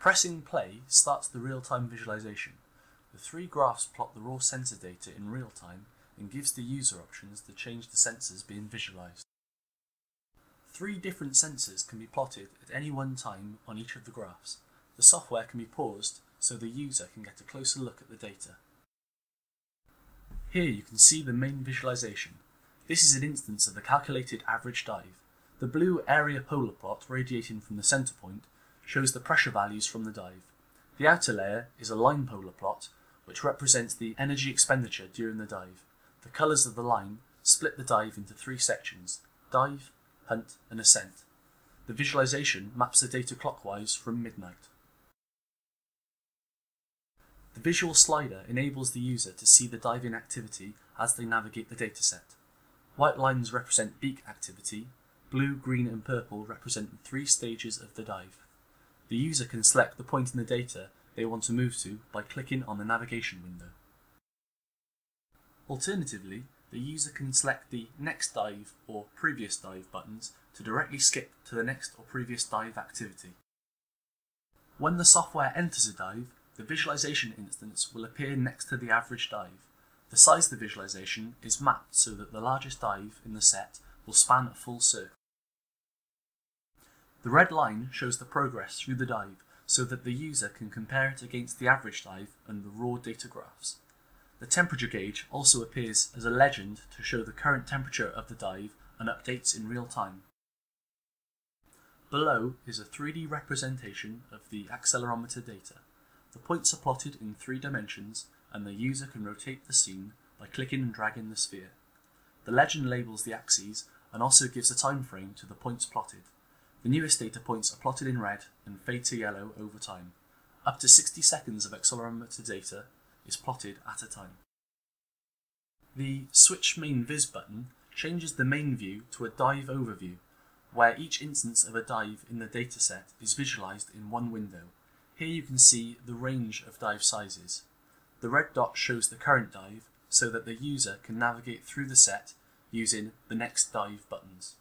Pressing play starts the real-time visualization. The three graphs plot the raw sensor data in real time and gives the user options to change the sensors being visualized. Three different sensors can be plotted at any one time on each of the graphs. The software can be paused so the user can get a closer look at the data. Here you can see the main visualization. This is an instance of the calculated average dive. The blue area polar plot radiating from the center point shows the pressure values from the dive. The outer layer is a line polar plot, which represents the energy expenditure during the dive. The colours of the line split the dive into three sections dive, hunt, and ascent. The visualization maps the data clockwise from midnight. The visual slider enables the user to see the diving activity as they navigate the dataset. White lines represent beak activity, blue, green and purple represent the three stages of the dive. The user can select the point in the data they want to move to by clicking on the navigation window. Alternatively, the user can select the Next Dive or Previous Dive buttons to directly skip to the next or previous dive activity. When the software enters a dive, the visualization instance will appear next to the average dive. The size of the visualization is mapped so that the largest dive in the set will span a full circle. The red line shows the progress through the dive so that the user can compare it against the average dive and the raw data graphs. The temperature gauge also appears as a legend to show the current temperature of the dive and updates in real time. Below is a 3D representation of the accelerometer data. The points are plotted in three dimensions and the user can rotate the scene by clicking and dragging the sphere. The legend labels the axes and also gives a time frame to the points plotted. The newest data points are plotted in red and fade to yellow over time. Up to 60 seconds of accelerometer data is plotted at a time. The Switch Main Viz button changes the main view to a dive overview, where each instance of a dive in the dataset is visualized in one window. Here you can see the range of dive sizes. The red dot shows the current dive so that the user can navigate through the set using the next dive buttons.